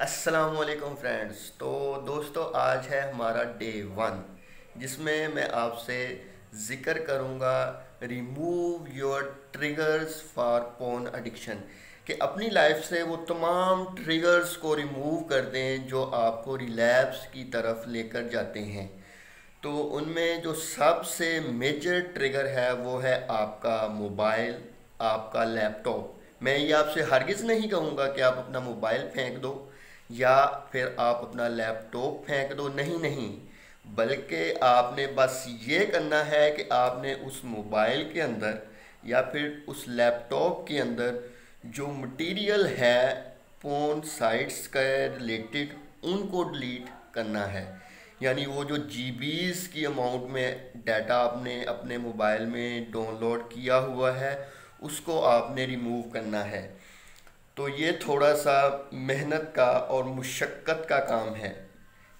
असलकुम फ्रेंड्स तो दोस्तों, आज है हमारा डे वन जिसमें मैं आपसे ज़िक्र करूँगा remove your triggers for porn addiction कि अपनी लाइफ से वो तमाम ट्रिगर्स को रिमूव कर दें जो आपको रिलैप्स की तरफ़ लेकर जाते हैं। तो उनमें जो सबसे मेजर ट्रिगर है, वो है आपका मोबाइल आपका लैपटॉप मैं ये आपसे हरगिज़ नहीं कहूँगा कि आप अपना मोबाइल फेंक दो। या फिर आप अपना लैपटॉप फेंक दो। नहीं नहीं। बल्कि आपने बस ये करना है कि आपने उस मोबाइल के अंदर या फिर उस लैपटॉप के अंदर जो मटेरियल है, फ़ोन, साइट्स के रिलेटेड, उनको डिलीट करना है। यानी वो जो जी की अमाउंट में डाटा आपने अपने मोबाइल में डाउनलोड किया हुआ है, उसको आपने रिमूव करना है। तो ये थोड़ा सा मेहनत का और मुशक्क़त का काम है।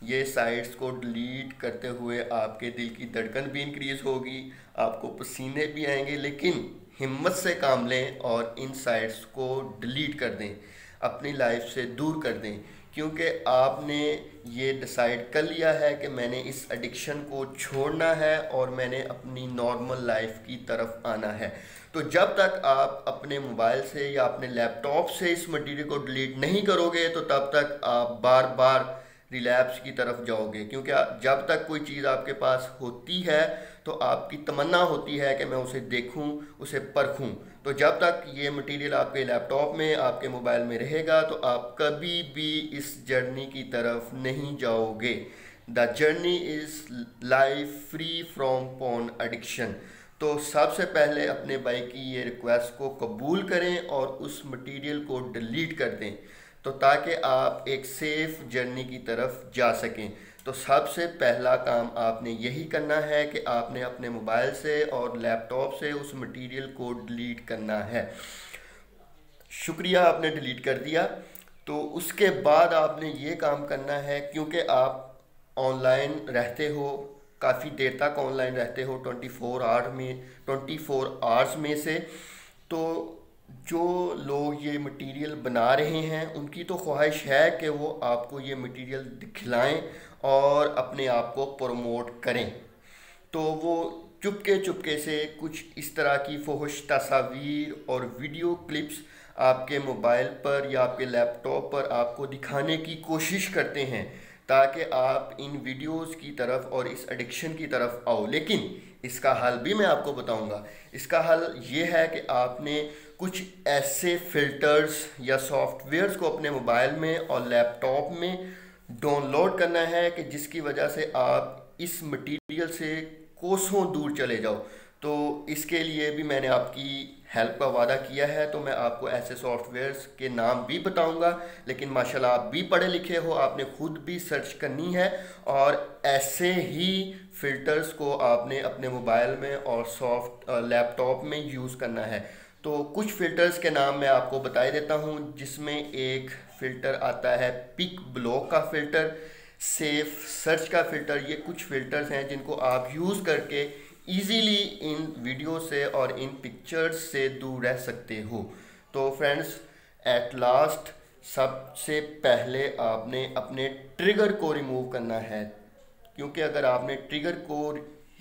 ये साइट्स को डिलीट करते हुए आपके दिल की धड़कन भी इंक्रीज़ होगी, आपको पसीने भी आएँगे, लेकिन हिम्मत से काम लें और इन साइट्स को डिलीट कर दें। अपनी लाइफ से दूर कर दें, क्योंकि आपने ये डिसाइड कर लिया है कि मैंने इस एडिक्शन को छोड़ना है और मैंने अपनी नॉर्मल लाइफ की तरफ़ आना है। तो जब तक आप अपने मोबाइल से या अपने लैपटॉप से इस मटेरियल को डिलीट नहीं करोगे तो तब तक आप बार बार रिलैप्स की तरफ़ जाओगे। क्योंकि जब तक कोई चीज़ आपके पास होती है तो आपकी तमन्ना होती है कि मैं उसे देखूँ, उसे परखूं। तो जब तक ये मटेरियल आपके लैपटॉप में, आपके मोबाइल में रहेगा तो आप कभी भी इस जर्नी की तरफ़ नहीं जाओगे। The journey is life free from porn addiction तो सबसे पहले अपने भाई की ये रिक्वेस्ट को कबूल करें और उस मटेरियल को डिलीट कर दें। तो ताकि आप एक सेफ़ जर्नी की तरफ़ जा सकें। तो सबसे पहला काम आपने यही करना है कि आपने अपने मोबाइल से और लैपटॉप से उस मटेरियल को डिलीट करना है। शुक्रिया आपने डिलीट कर दिया। तो उसके बाद आपने ये काम करना है, क्योंकि आप ऑनलाइन रहते हो, काफ़ी देर तक ऑनलाइन रहते हो ट्वेंटी फोर आवर में ट्वेंटी फोर आवर्स में से तो जो लोग ये मटेरियल बना रहे हैं, उनकी तो ख्वाहिश है कि वो आपको ये मटेरियल दिखलाएँ और अपने आप को प्रमोट करें। तो वो चुपके चुपके से कुछ इस तरह की फोहश तस्वीर और वीडियो क्लिप्स आपके मोबाइल पर या आपके लैपटॉप पर आपको दिखाने की कोशिश करते हैं। ताकि आप इन वीडियोस की तरफ़ और इस एडिक्शन की तरफ़ आओ। लेकिन इसका हल भी मैं आपको बताऊँगा। इसका हल ये है कि आपने कुछ ऐसे फ़िल्टर्स या सॉफ्टवेयर्स को अपने मोबाइल में और लैपटॉप में डाउनलोड करना है कि जिसकी वजह से आप इस मटेरियल से कोसों दूर चले जाओ। तो इसके लिए भी मैंने आपकी हेल्प का वादा किया है तो मैं आपको ऐसे सॉफ्टवेयर्स के नाम भी बताऊँगा, लेकिन माशाल्लाह आप भी पढ़े लिखे हो, आपने खुद भी सर्च करनी है, और ऐसे ही फ़िल्टर्स को आपने अपने मोबाइल में और सॉफ्ट लैपटॉप में यूज़ करना है। तो कुछ फ़िल्टर्स के नाम मैं आपको बताई देता हूँ, जिसमें एक फ़िल्टर आता है पिक ब्लॉक का फ़िल्टर सेफ़ सर्च का फ़िल्टर ये कुछ फ़िल्टर्स हैं जिनको आप यूज़ करके इजीली इन वीडियो से और इन पिक्चर्स से दूर रह सकते हो। तो फ्रेंड्स एट लास्ट सबसे पहले आपने अपने ट्रिगर को रिमूव करना है। क्योंकि अगर आपने ट्रिगर को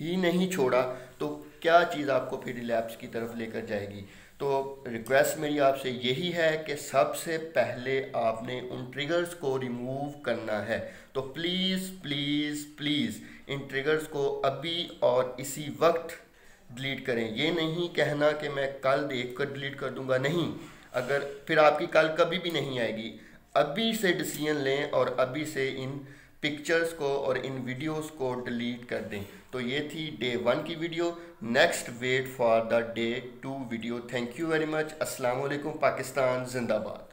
ही नहीं छोड़ा तो क्या चीज़ आपको फिर रिलैप्स की तरफ़ लेकर जाएगी? तो रिक्वेस्ट मेरी आपसे यही है कि सबसे पहले आपने उन ट्रिगर्स को रिमूव करना है। तो प्लीज़ प्लीज़ प्लीज़ इन ट्रिगर्स को अभी और इसी वक्त डिलीट करें। ये नहीं कहना कि मैं कल देख कर डिलीट कर दूँगा, नहीं। अगर फिर आपकी कल कभी भी नहीं आएगी। अभी से डिसीज़न लें और अभी से इन पिक्चर्स को और इन वीडियोस को डिलीट कर दें। तो ये थी डे वन की video next wait for the day two video thank you very much अस्सलाम वालेकुम पाकिस्तान जिंदाबाद